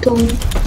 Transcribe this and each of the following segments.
东。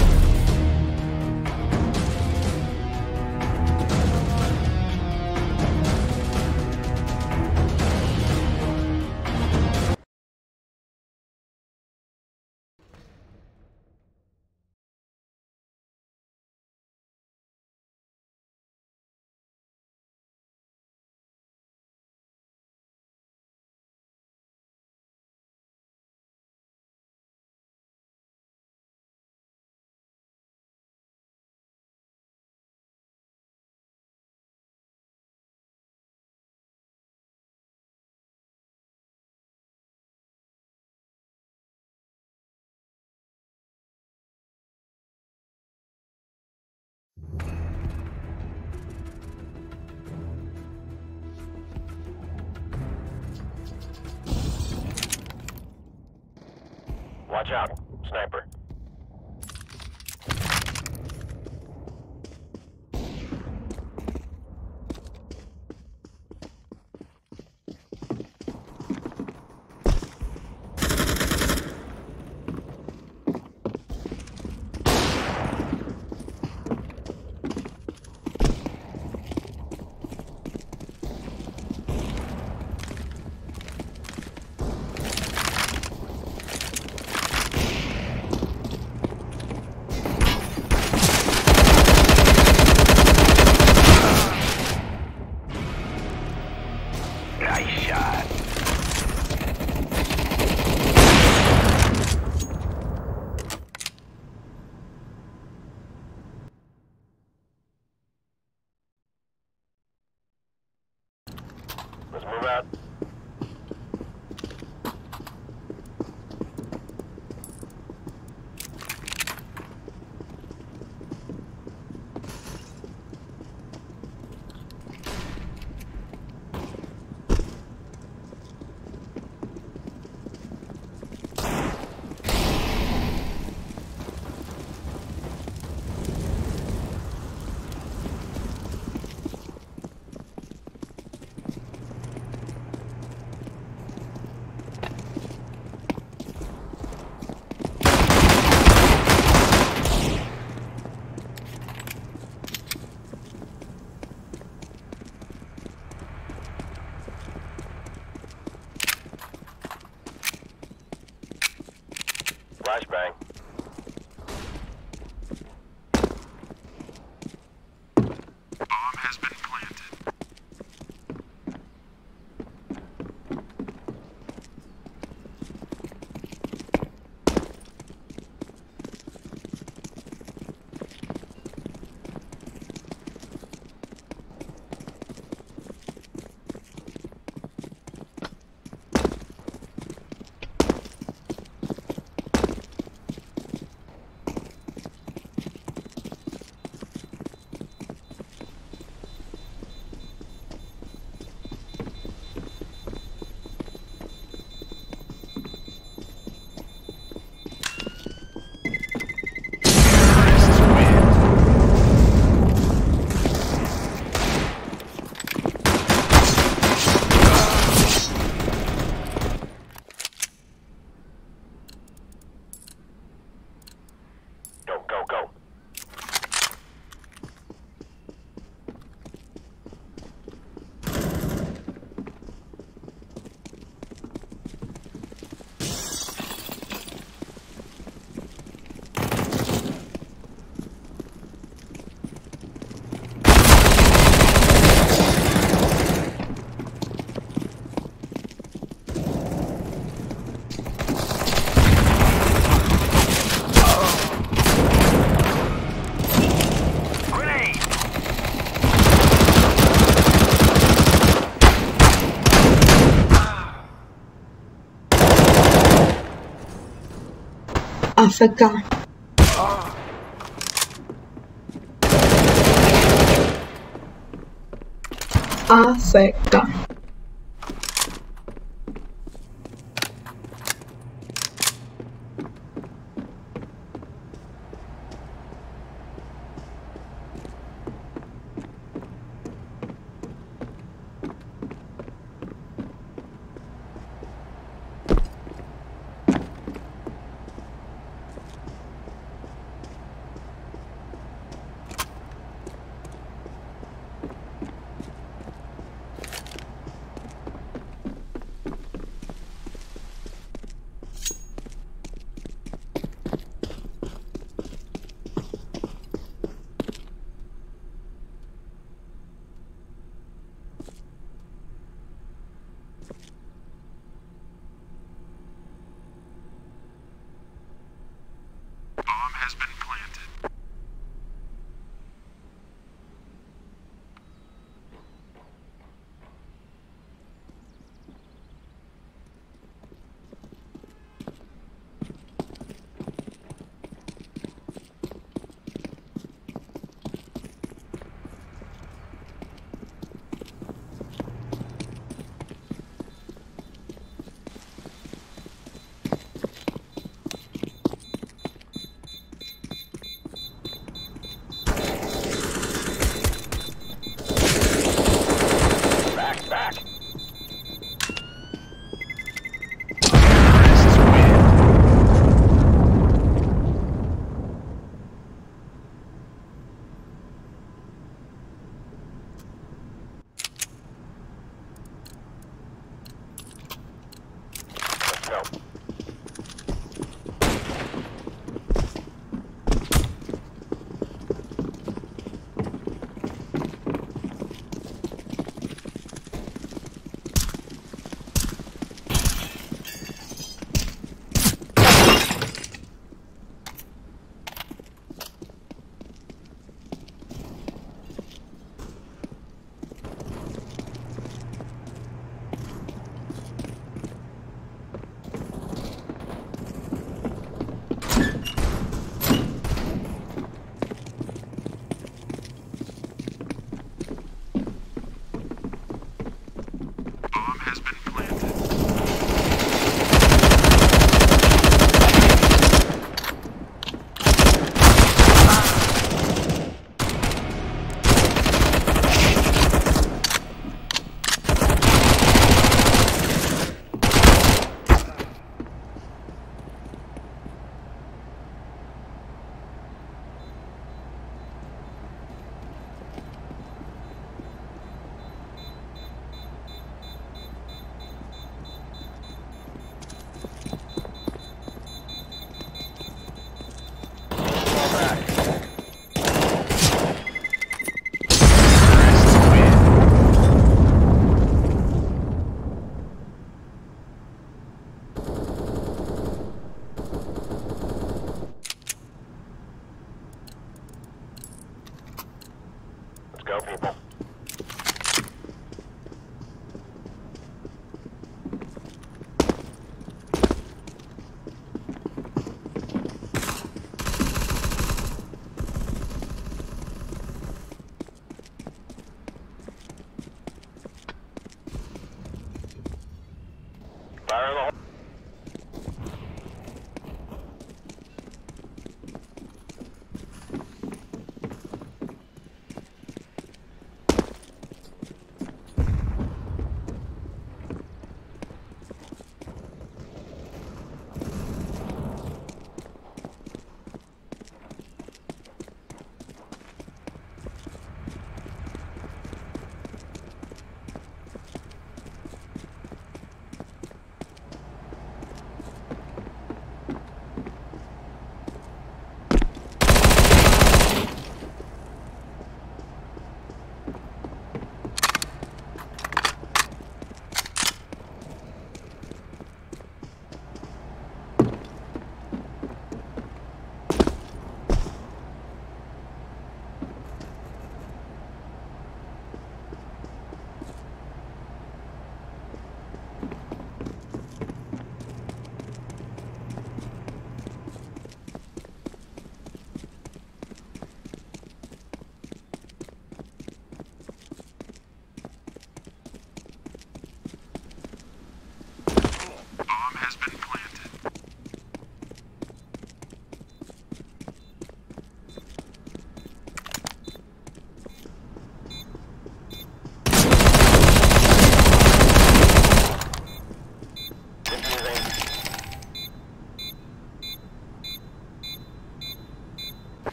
Watch out. Sniper. Africa. Africa.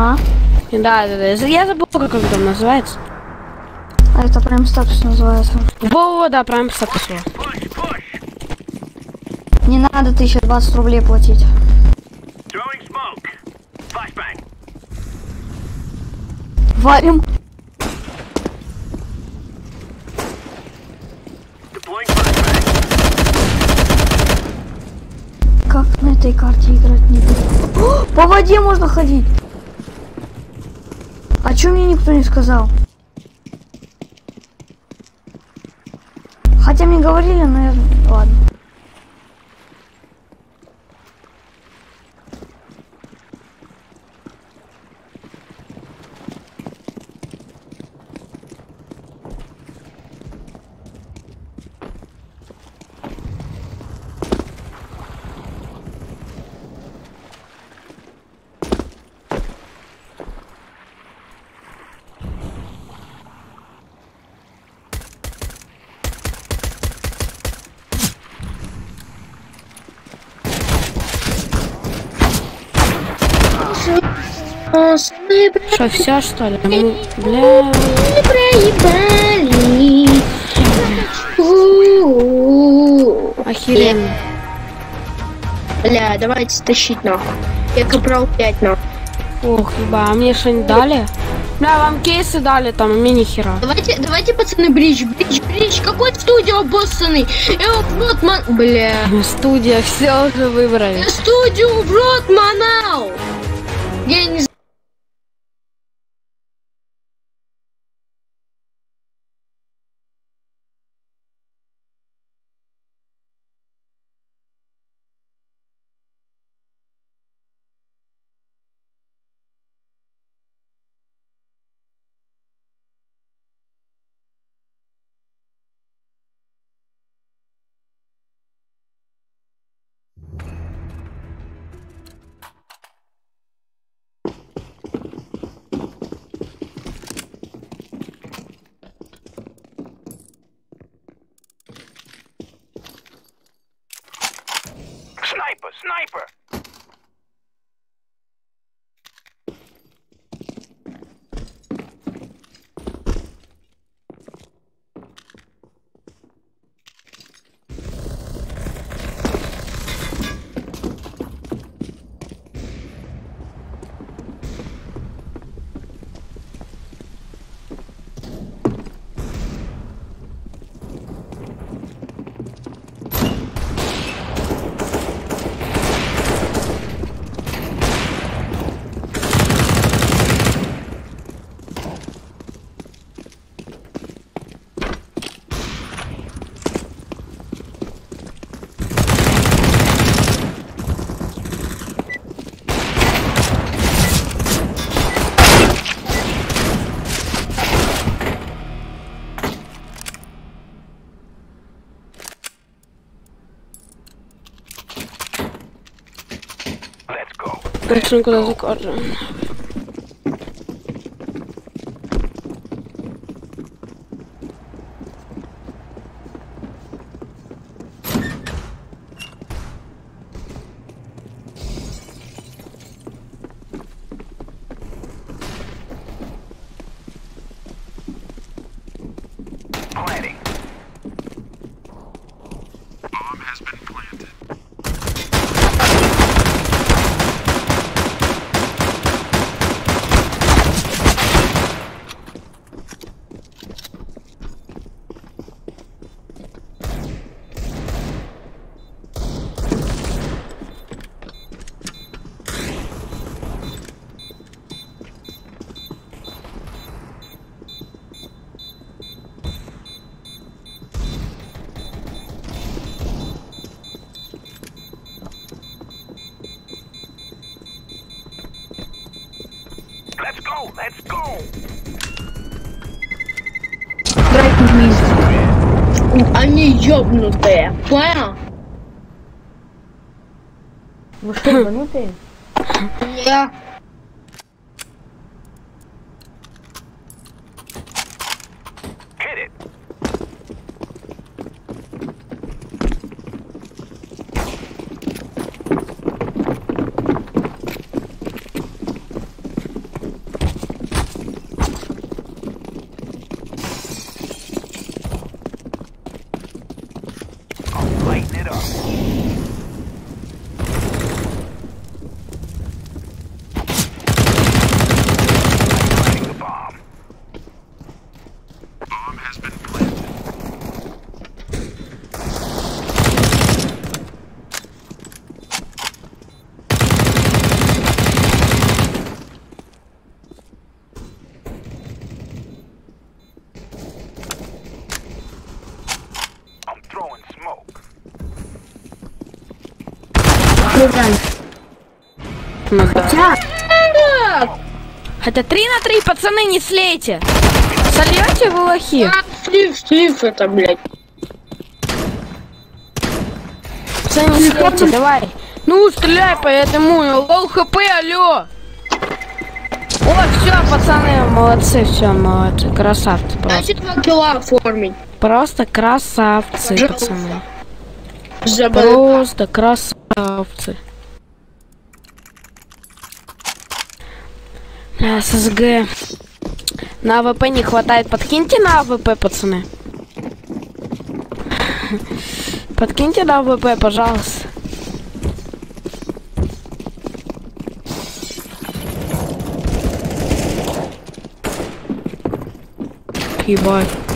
Да, да, да. Я забыл, как он там называется. А это прям статус называется. Во, да, прям статус. Не надо 1020 рублей платить. Варим. Как на этой карте играть не буду. По воде можно ходить. Чё мне никто не сказал? Хотя мне говорили, но я... Ладно. Что, все что ли? Ну, бля. проебали. Охеренно. Бля, давайте тащить нахуй. Я капрал 5 нахуй. Ох, еба, а мне что-нибудь дали? Бля, вам кейсы дали там, а мне. Давайте, давайте, пацаны, бридж, бридж, бридж. Какой студио, боссаны? Эо, в рот, ман... Бля. Студия, все уже выбрали. Студию в рот, манау. Я не Sniper, sniper. Persón con las de corona. Драйв вниз. Они ёбнутые. Понял? Вы что, ебанутые? Да. Играем. Ну да. Хотя... Да, Это 3 на 3, пацаны, не слейте. Сольете вы лохи? а, слив, слив это, блядь. Пацаны, не слейте, давай. Ну, стреляй по этому. Лоу хп, алло. О, все, пацаны, молодцы, все, молодцы, красавцы, просто, два килла оформить. просто красавцы, Пожалуйста. пацаны, Забыл. просто красавцы. SSG. На AWP не хватает, подкиньте на AWP, пацаны. Подкиньте на АВП, пожалуйста. Ебать.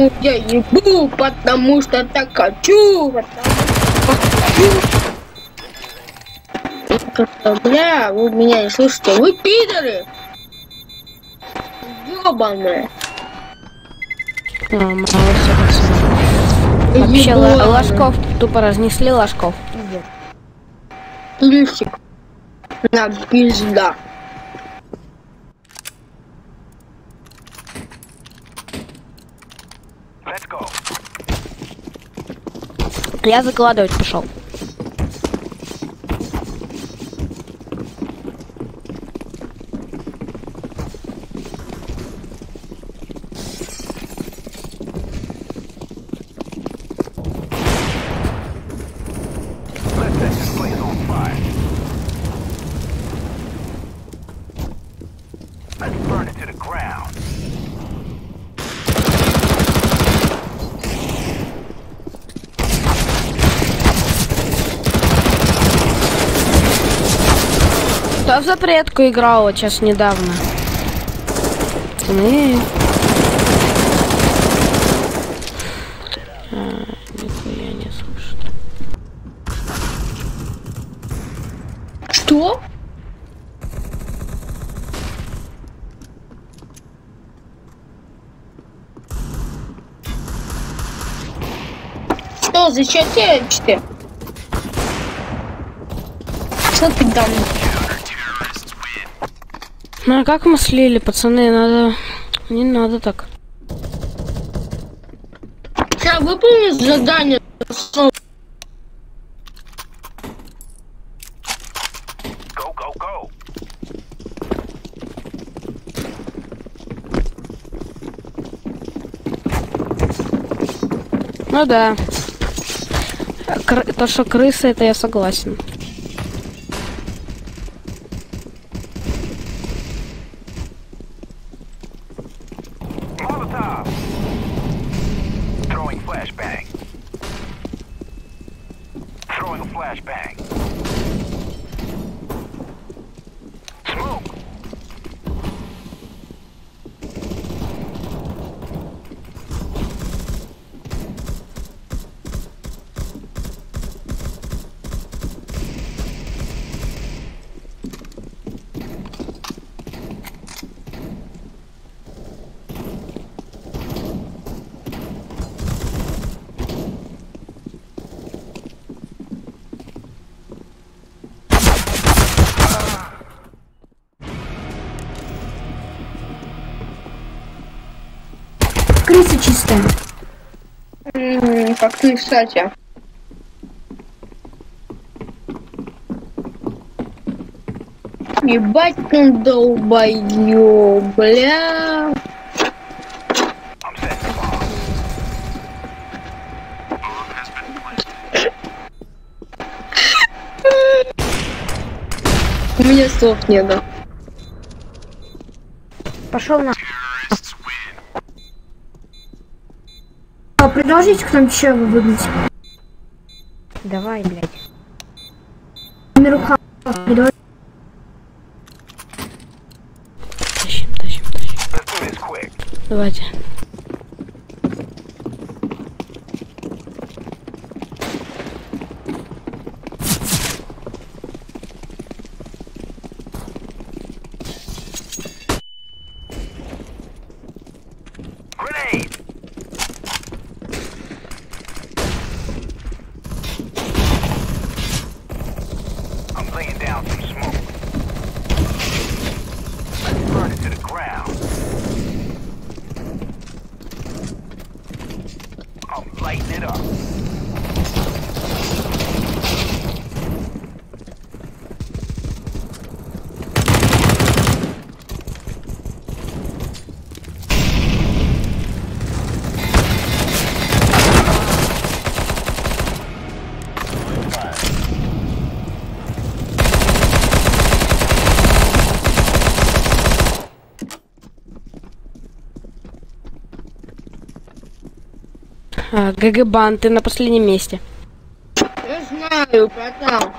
Маму я ебу, потому что так хочу. Потому что бля, вы меня не слышите. Вы пидоры. Ёбаные. А. Вообще, ложков тупо разнесли ложков. Плюсик. На пизда. Let's go. Я закладывать пошел. Кто в запретку играл вот сейчас недавно? Пацаны. А, не слушает. Что? Что, зачем тебе Что ты там? Ну а как мы слили, пацаны? Надо... Не надо так. Сейчас выполнишь задание. Со- Go, go, go. Ну да. То, что крысы, это я согласен. Как ты, кстати. Ебать он долбоёб, бля. У меня слов нету. Пошел на. Предложите кто-нибудь еще выгнать? Давай, блядь. Мируха. А, ГГ Бан, ты на последнем месте. Я знаю, братан.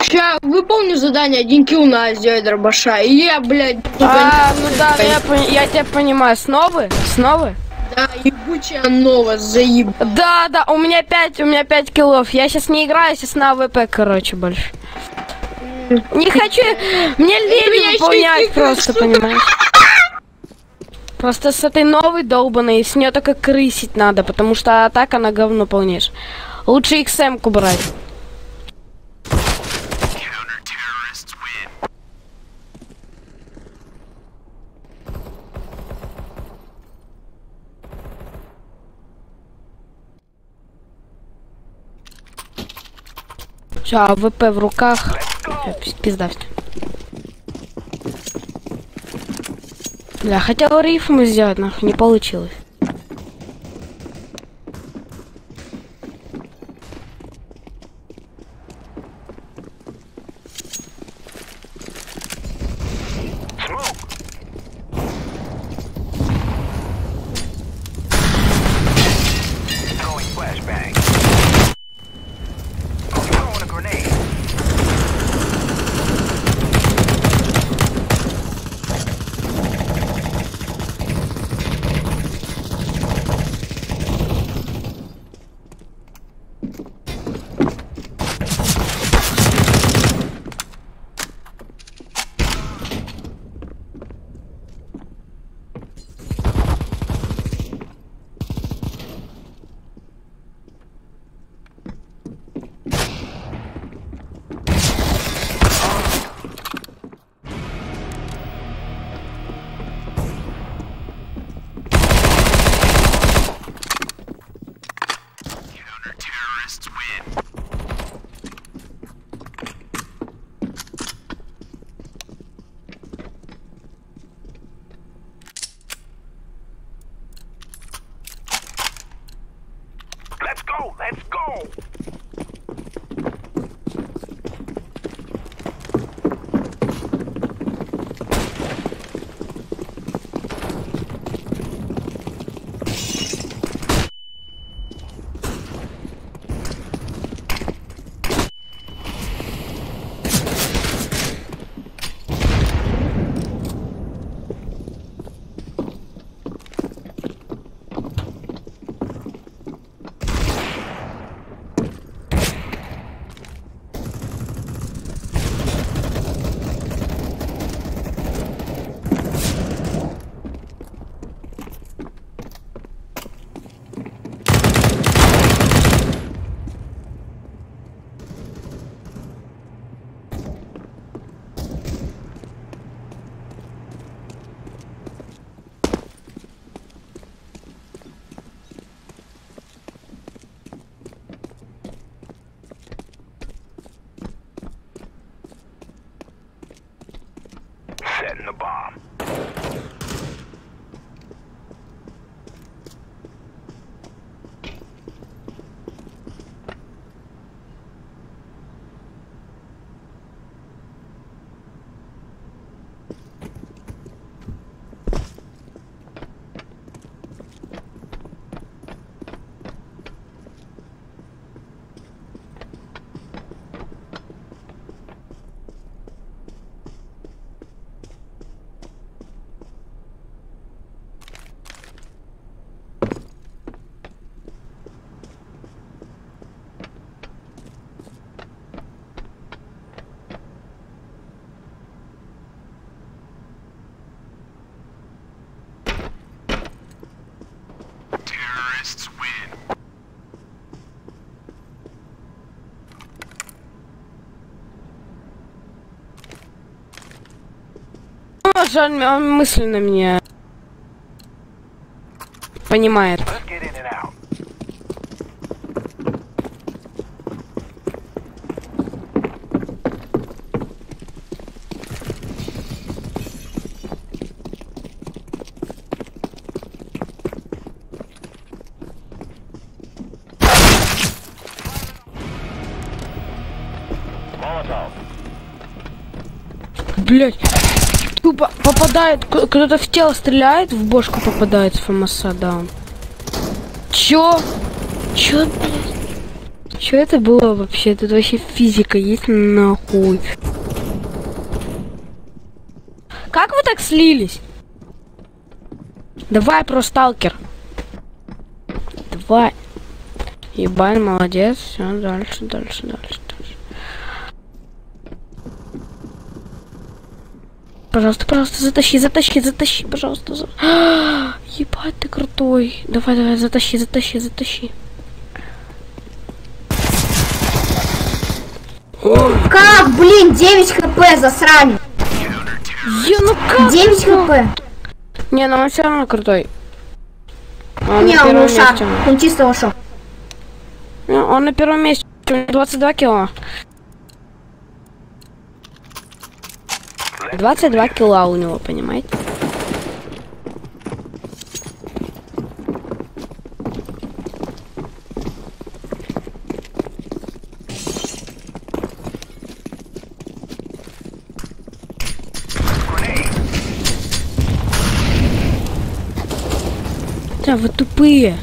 Сейчас выполню задание, один килл на сделать дробаша. И я, блядь, А, ну да, ну я, я тебя понимаю. С Nova? С Nova? да, ебучая Nova, заеб. Да, да, у меня 5, у меня 5 киллов. Я сейчас не играю, сейчас на AWP, короче, больше. Не хочу, мне меня лень выполнять просто, понимаешь? Просто с этой новой долбаной, с нее только крысить надо, потому что а так она говно полнейшее. Лучше XM-ку брать. Counter-terrorists win. Все, AWP в руках. Пизда всё. Бля, хотел рифму сделать, нахуй, не получилось. okay. Жаль, он мысленно меня понимает. Блять. Попадает, кто-то в тело стреляет, в бошку попадает с ФМСа, да. Чё? Чё, блядь? Чё это было вообще? Тут вообще физика есть нахуй. Как вы так слились? Давай, про сталкер. Давай. Ебать, молодец. Все, дальше, дальше, дальше, дальше. Пожалуйста, пожалуйста, затащи, затащи, затащи, пожалуйста. за- Ебать, ты крутой. Давай, давай, затащи, затащи, затащи. Как, блин, 9 хп, засранец. Е, ну как? 9 хп. Не, ну он все равно крутой. Он Не, он ушел. Он чисто ушел. Ну, Он на первом месте. У него 22 кило. 22 кило у него, понимаете? Да, вы тупые.